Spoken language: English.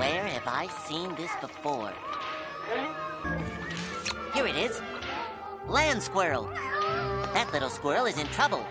Where have I seen this before? Here it is. Land squirrel. That little squirrel is in trouble.